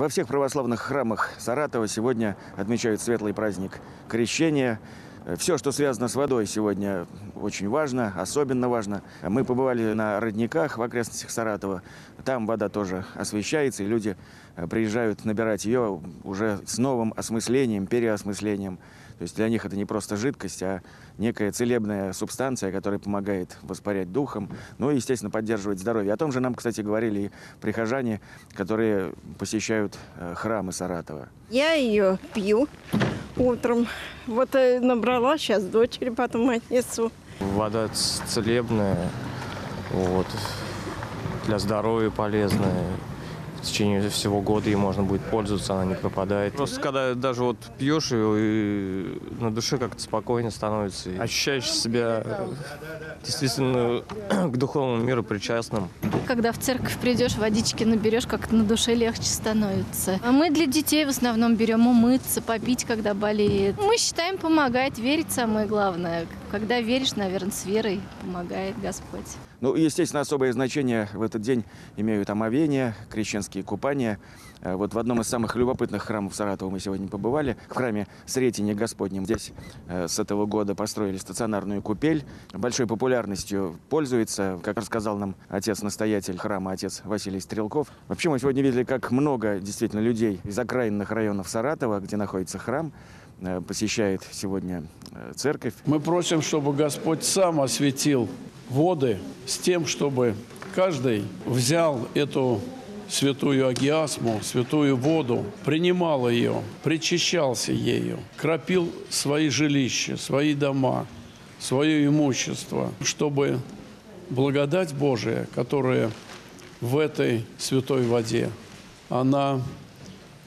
Во всех православных храмах Саратова сегодня отмечают светлый праздник Крещения. Все, что связано с водой, сегодня очень важно, особенно важно. Мы побывали на родниках в окрестностях Саратова. Там вода тоже освещается, и люди э, приезжают набирать ее уже с новым осмыслением, переосмыслением. То есть для них это не просто жидкость, а некая целебная субстанция, которая помогает воспарять духом, ну и, естественно, поддерживать здоровье. О том же нам, кстати, говорили и прихожане, которые посещают э, храмы Саратова. Я ее пью утром. Вот э, набрала, сейчас дочери потом отнесу. Вода целебная, вот, для здоровья полезная. В течение всего года ей можно будет пользоваться, она не пропадает. Просто когда даже вот пьешь ее, и на душе как-то спокойно становится. и Ощущаешь себя э, действительно к духовному миру причастным. Когда в церковь придешь, водички наберешь, как на душе легче становится. А мы для детей в основном берем умыться, попить, когда болеет. Мы считаем, помогает, верить самое главное. Когда веришь, наверное, с верой помогает Господь. Ну, и, естественно, особое значение в этот день имеют омовения, крещенские купания. Э, Вот в одном из самых любопытных храмов Саратова мы сегодня побывали, в храме Сретения Господнем. Здесь э, с этого года построили стационарную купель. Большой популярностью пользуется, как рассказал нам отец-настоятель храма, отец Василий Стрелков. Вообще мы сегодня видели, как много действительно людей из окраинных районов Саратова, где находится храм, э, посещает сегодня церковь. Мы просим, чтобы Господь сам осветил воды с тем, чтобы каждый взял эту святую агиасму, святую воду, принимал ее, причащался ею, кропил свои жилища, свои дома, свое имущество, чтобы благодать Божия, которая в этой святой воде, она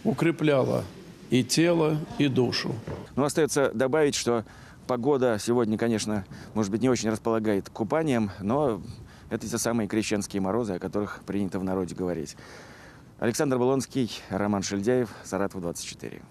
укрепляла и тело, и душу. Ну, остается добавить, что погода сегодня, конечно, может быть, не очень располагает к купаниям, но это те самые крещенские морозы, о которых принято в народе говорить. Александр Болонский, Роман Шельдяев, Саратов 24.